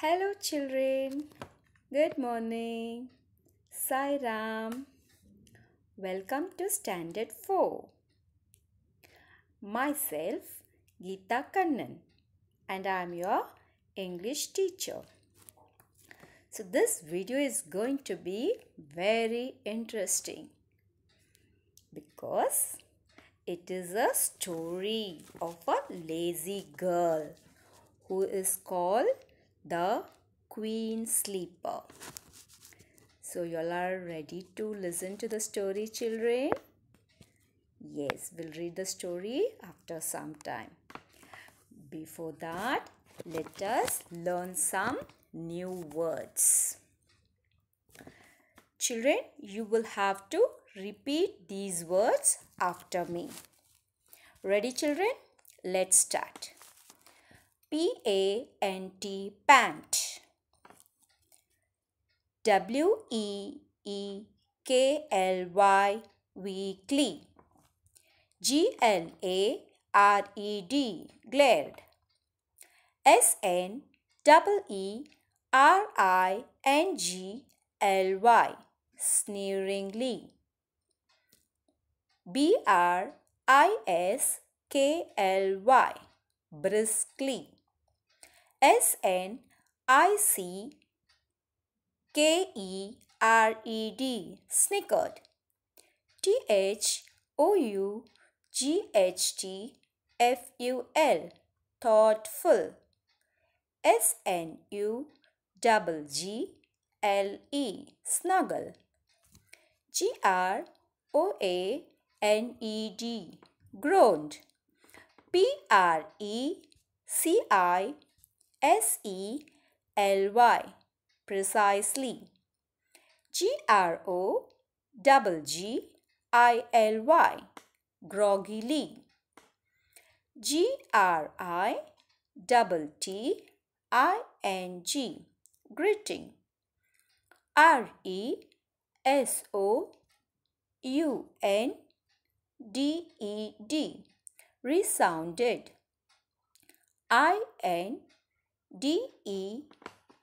Hello, children. Good morning. Sai Ram. Welcome to Standard 4. Myself, Geeta Kannan, and I am your English teacher. So, this video is going to be very interesting because it is a story of a lazy girl who is called the Queen Sleeper. So, you all are ready to listen to the story, children? Yes, we'll read the story after some time. Before that, let us learn some new words. Children, you will have to repeat these words after me. Ready, children? Let's start. P A N T pant. W E E K L Y weekly. G L A R E D glared. S N double E R I N G L Y sneeringly. B R I S K L Y briskly. S N I C K E R E D snickered. T H O U G H T F U L thoughtful. S N U double G L E snuggle. G R O A N E D groaned. P R E C I S E L Y precisely. G R O double G I L Y groggily. G R I double T I N G gritting. R E S O U N D E D resounded. I N D E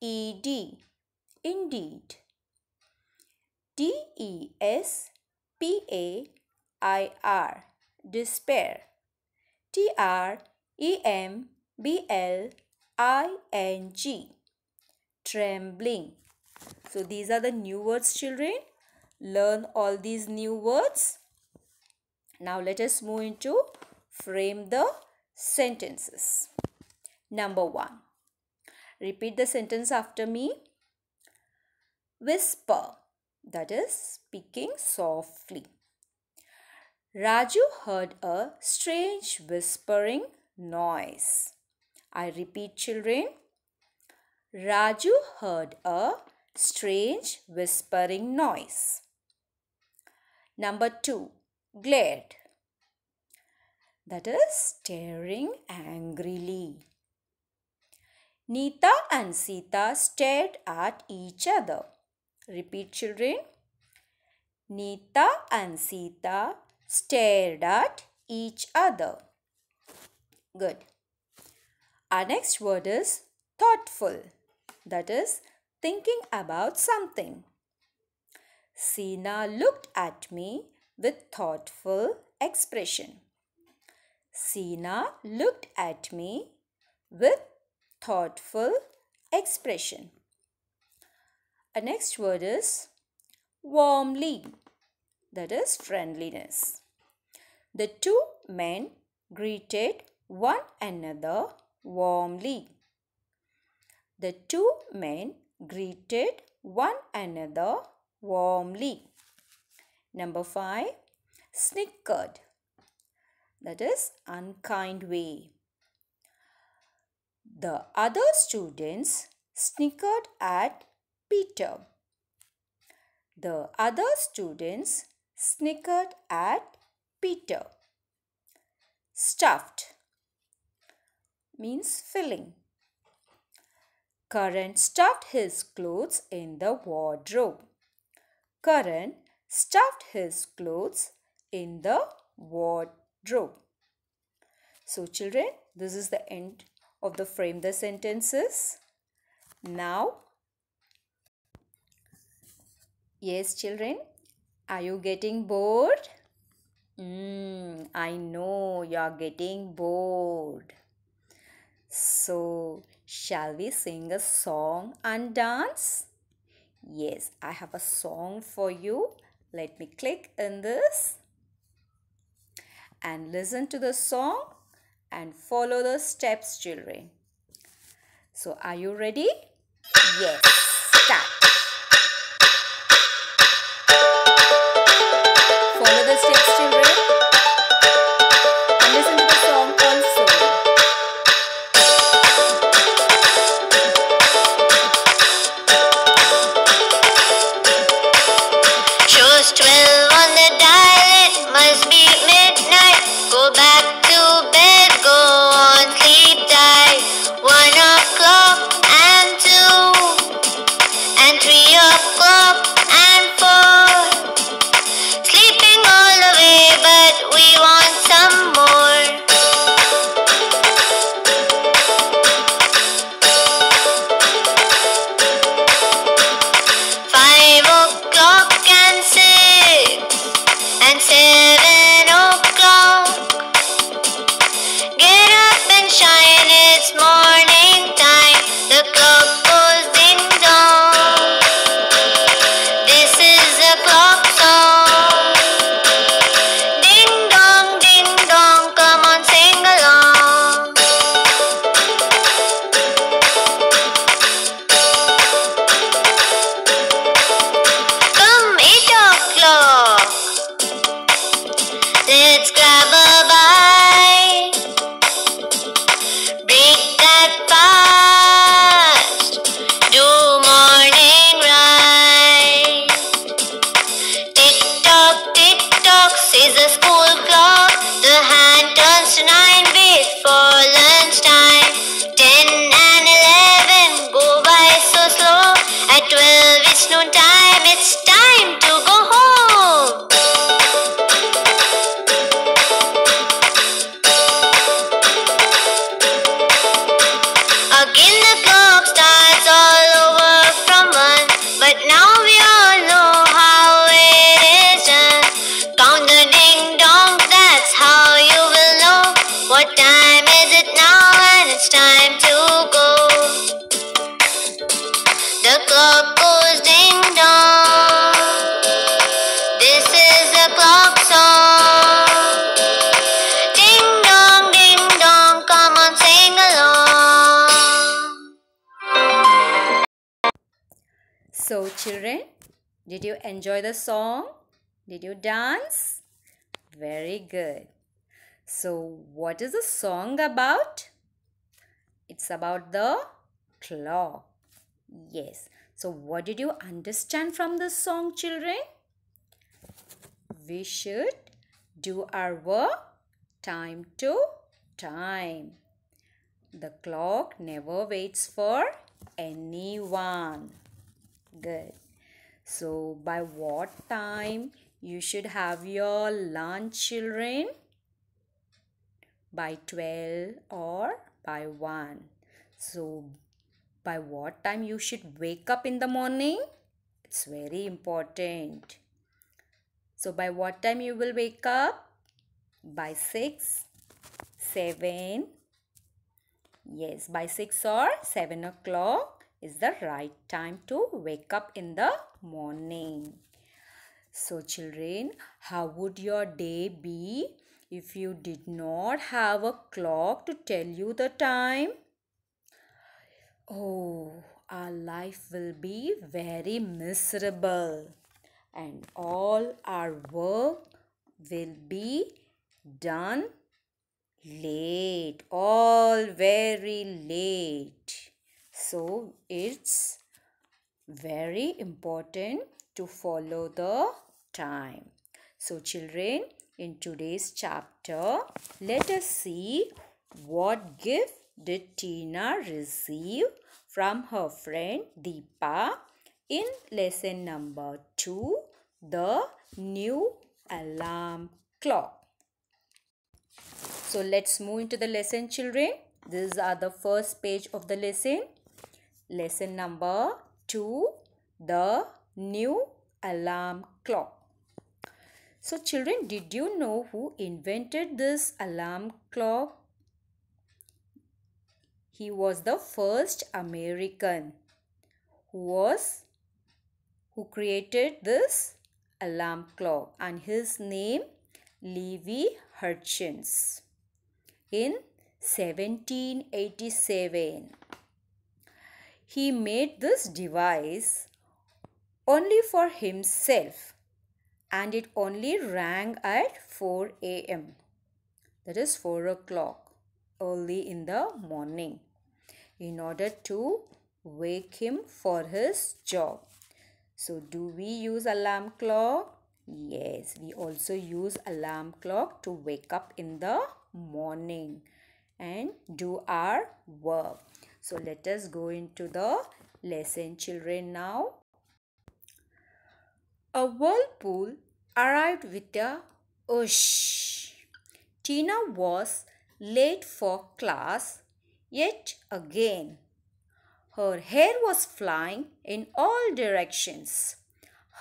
E D indeed. D E S P A I R despair. T R E M B L I N G trembling. So these are the new words children. Learn all these new words. Now let us move into frame the sentences. Number 1. Repeat the sentence after me. Whisper, that is speaking softly. Raju heard a strange whispering noise. I repeat, children. Raju heard a strange whispering noise. Number 2. Glared. That is staring angrily. Neeta and Sita stared at each other. Repeat, children. Neeta and Sita stared at each other. Good. Our next word is thoughtful. That is thinking about something. Sina looked at me with thoughtful expression. Sina looked at me with thoughtful expression. A next word is warmly, that is friendliness. The two men greeted one another warmly. The two men greeted one another warmly. Number five, snickered, that is unkind way. The other students snickered at Peter. The other students snickered at Peter. Stuffed means filling. Karan stuffed his clothes in the wardrobe. Karan stuffed his clothes in the wardrobe. So children, this is the end of the frame the sentences. Now, yes, children, are you getting bored? Mm, I know you are getting bored. So, shall we sing a song and dance? Yes, I have a song for you. Let me click in this and listen to the song and follow the steps, children. So, are you ready? Yes, start. Follow the steps, children. Let's grab did you enjoy the song? Did you dance? Very good. So, what is the song about? It's about the clock. Yes. So, what did you understand from the song, children? We should do our work time to time. The clock never waits for anyone. Good. So, by what time you should have your lunch, children? By 12 or by 1. So, by what time you should wake up in the morning? It's very important. So, by what time you will wake up? By 6, 7, Yes, by 6 or 7 o'clock is the right time to wake up in the morning. So, children, how would your day be if you did not have a clock to tell you the time? Oh, our life will be very miserable and all our work will be done late, all very late. So it's very important to follow the time. So, children, in today's chapter, let us see what gift did Tina receive from her friend Deepa in lesson number 2 the new alarm clock. So let's move into the lesson children. These are the first page of the lesson. Lesson number 2 the new alarm clock. So, children, did you know who invented this alarm clock? He was the first American who was who created this alarm clock and his name Levi Hutchins in 1787. He made this device only for himself and it only rang at 4 am. That is 4 o'clock early in the morning in order to wake him for his job. So, do we use alarm clock? Yes, we also use alarm clock to wake up in the morning and do our work. So, let us go into the lesson children now. A whirlpool arrived with a whoosh. Tina was late for class yet again. Her hair was flying in all directions.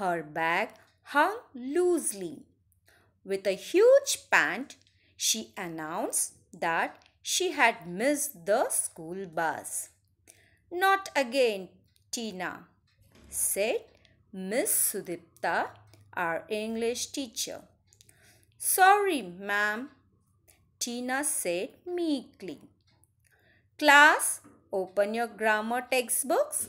Her bag hung loosely. With a huge pant, she announced that she had missed the school bus. Not again, Tina, said Miss Sudipta, our English teacher. Sorry, ma'am, Tina said meekly. Class, open your grammar textbooks.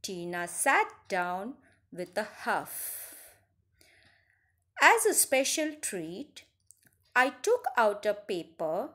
Tina sat down with a huff. As a special treat, I took out a paper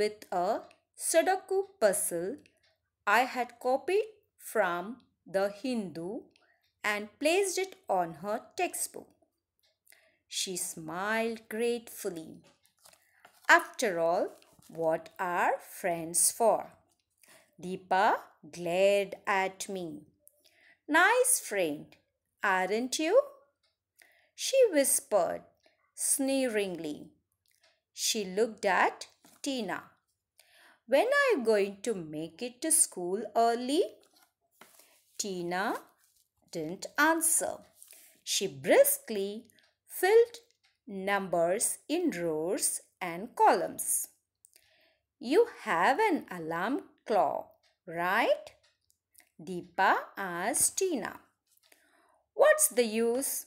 with a Sudoku puzzle I had copied from the Hindu and placed it on her textbook. She smiled gratefully. After all, what are friends for? Deepa glared at me. Nice friend, aren't you? She whispered sneeringly. She looked at Tina. When are you going to make it to school early? Tina didn't answer. She briskly filled numbers in rows and columns. You have an alarm clock, right? Deepa asked Tina. What's the use?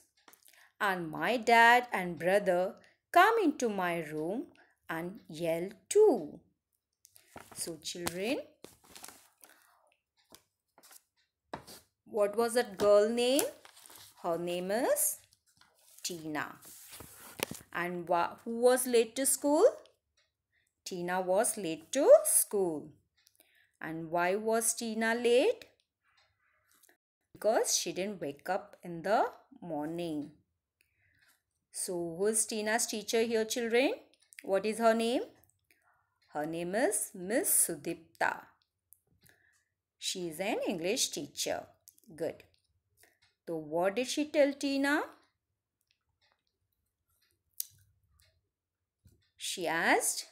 And my dad and brother come into my room and yell too. So, children, what was that girl name? Her name is Tina. And who was late to school? Tina was late to school. And why was Tina late? Because she didn't wake up in the morning. So, who is Tina's teacher here, children? What is her name? Her name is Miss Sudipta. She is an English teacher. Good. So, what did she tell Tina? She asked,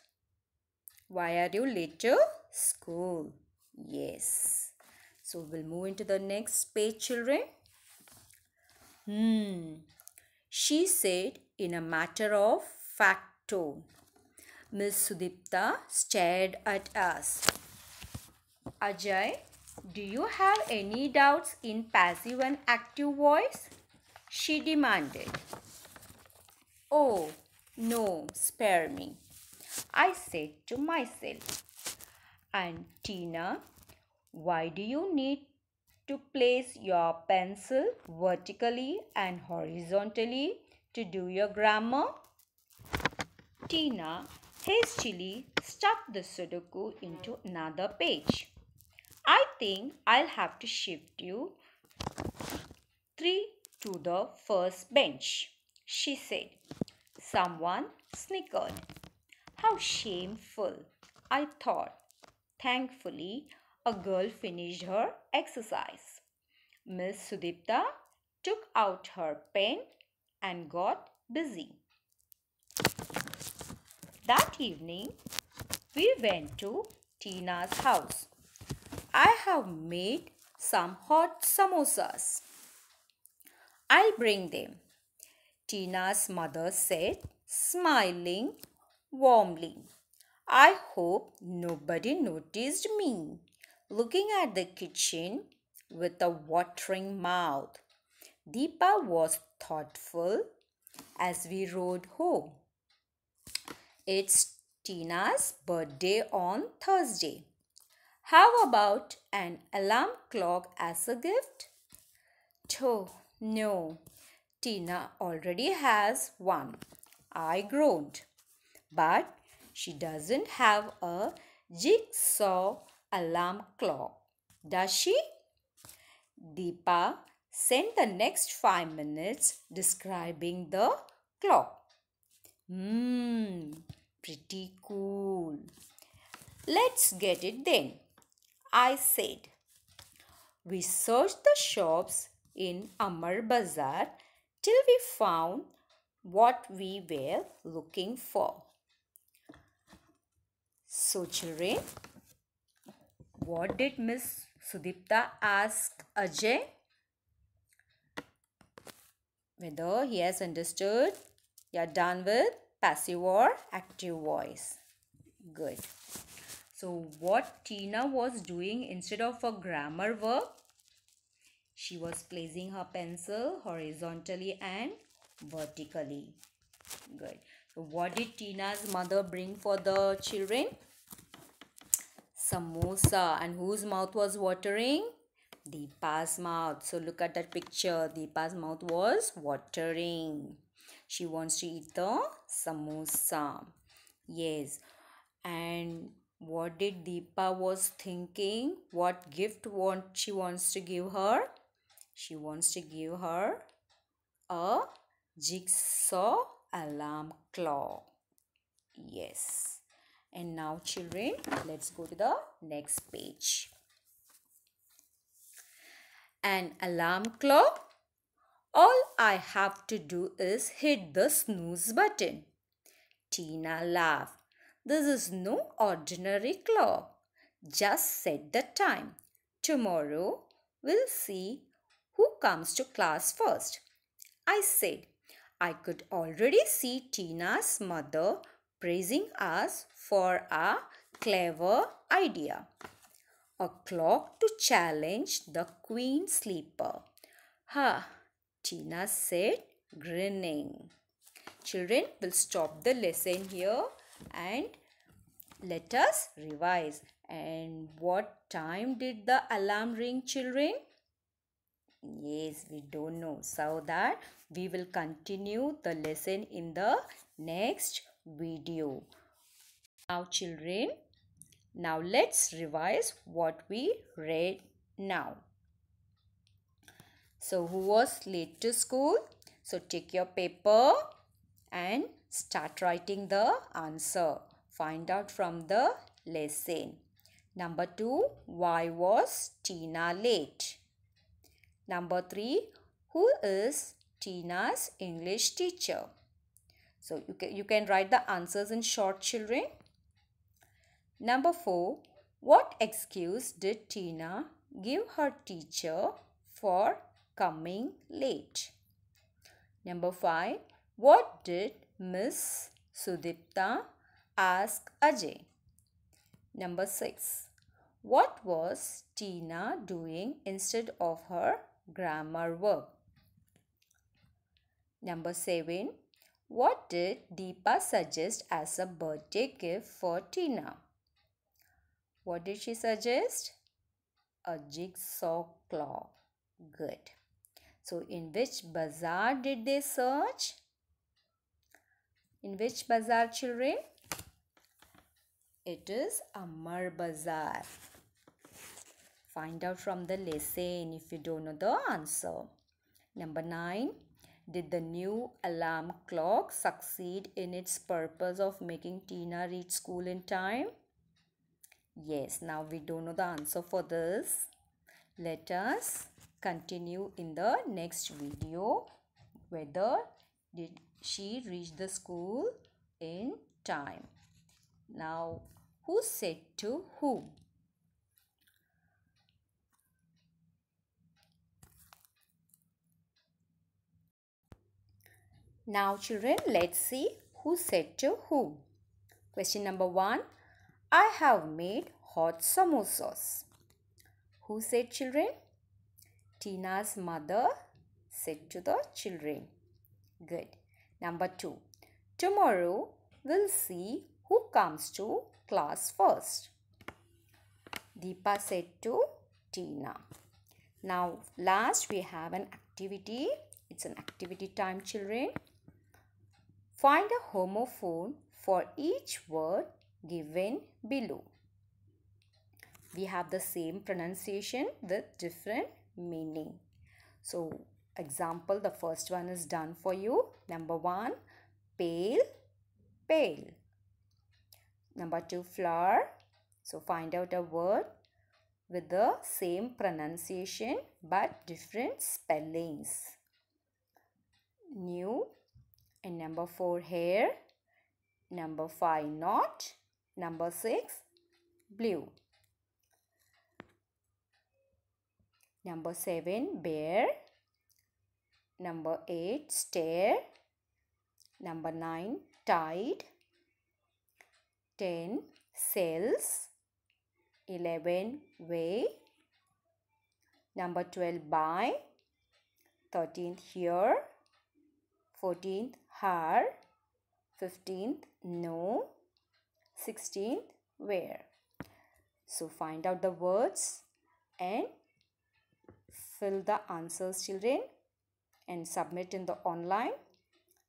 Why are you late to school? Yes. So, we'll move into the next page, children. Hmm. She said in a matter of fact tone. Miss Sudipta stared at us. Ajay, do you have any doubts in passive and active voice? She demanded. Oh, no, spare me, I said to myself. And Tina, why do you need to place your pencil vertically and horizontally to do your grammar? Tina hastily stuffed the Sudoku into another page. I think I'll have to shift you three to the first bench, she said. Someone snickered. How shameful, I thought. Thankfully, a girl finished her exercise. Miss Sudipta took out her pen and got busy. That evening, we went to Tina's house. I have made some hot samosas. I'll bring them. Tina's mother said, smiling warmly. I hope nobody noticed me looking at the kitchen with a watering mouth. Deepa was thoughtful as we rode home. It's Tina's birthday on Thursday. How about an alarm clock as a gift? Oh, no. Tina already has one. I groaned. But she doesn't have a jigsaw alarm clock, does she? Deepa spent the next five minutes describing the clock. Hmm, pretty cool. Let's get it then, I said. We searched the shops in Amar Bazaar till we found what we were looking for. So, children, what did Miss Sudipta ask Ajay? Whether he has understood, you're done with passive or active voice. Good. So, what Tina was doing instead of a grammar work, she was placing her pencil horizontally and vertically. Good. So, what did Tina's mother bring for the children? Samosa. And whose mouth was watering? Deepa's mouth. So, look at that picture. Deepa's mouth was watering. She wants to eat the samosa. Yes. And what did Deepa was thinking? What gift want she wants to give her? She wants to give her a jigsaw alarm clock. Yes. And now children, let's go to the next page. An alarm clock? All I have to do is hit the snooze button. Tina laughed. This is no ordinary clock. Just set the time. Tomorrow we'll see who comes to class first. I said, I could already see Tina's mother praising us for a clever idea. A clock to challenge the queen sleeper. Ha, Tina said, grinning. Children will stop the lesson here and let us revise. And what time did the alarm ring, children? Yes, we don't know. So that we will continue the lesson in the next video. Now children, now let's revise what we read now. So who was late to school? So take your paper and start writing the answer. Find out from the lesson. Number 2. Why was Tina late? Number 3. Who is Tina's English teacher? So you can, you can write the answers in short children. Number 4. What excuse did Tina give her teacher for coming late? Number 5. What did Miss Sudipta ask Ajay? Number 6. What was Tina doing instead of her grammar work? Number 7. What did Deepa suggest as a birthday gift for Tina? What did she suggest? A jigsaw clock. Good. So, in which bazaar did they search? In which bazaar, children? It is Amar Bazaar. Find out from the lesson if you don't know the answer. Number 9. Did the new alarm clock succeed in its purpose of making Tina reach school in time? Yes, now we don't know the answer for this. Let us continue in the next video whether did she reach the school in time. Now, who said to whom? Now children, let's see who said to whom. Question number one, I have made hot samosas. Who said children? Tina's mother said to the children. Good. Number two. Tomorrow we'll see who comes to class first. Deepa said to Tina. Now, last we have an activity. It's an activity time, children. Find a homophone for each word given below. We have the same pronunciation with different meaning. So, example, the first one is done for you. Number one, pale, pale. Number two, flower. So, find out a word with the same pronunciation but different spellings. New and number 4 hair, number 5 knot, number 6 blue. Number 7 bear, number 8 stare. number 9 tide, 10 cells, 11 way, number 12 by, 13th here, 14th her, 15th no, 16th where. So find out the words and fill the answers children and submit in the online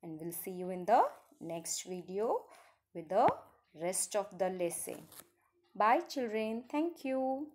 and we'll see you in the next video with the rest of the lesson. Bye children. Thank you.